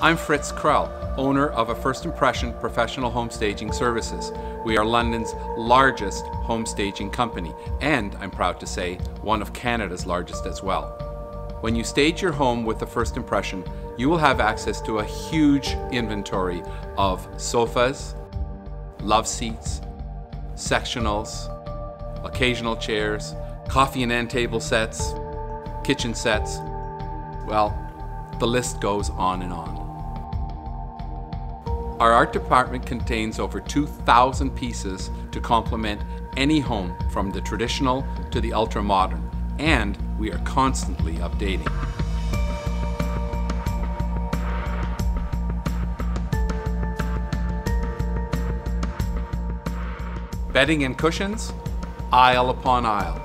I'm Fritz Krell, owner of a First Impression Professional Home Staging Services. We are London's largest home staging company, and I'm proud to say, one of Canada's largest as well. When you stage your home with the First Impression, you will have access to a huge inventory of sofas, love seats, sectionals, occasional chairs, coffee and end table sets, kitchen sets. Well, the list goes on and on. Our art department contains over 2,000 pieces to complement any home from the traditional to the ultra modern, and we are constantly updating. Bedding and cushions, aisle upon aisle.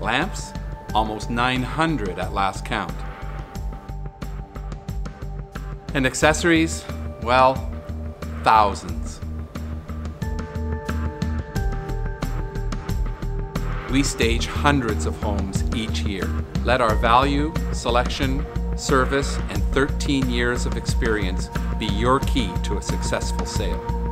Lamps, almost 900 at last count. And accessories, well, thousands. We stage hundreds of homes each year. Let our value, selection, service, and 13 years of experience be your key to a successful sale.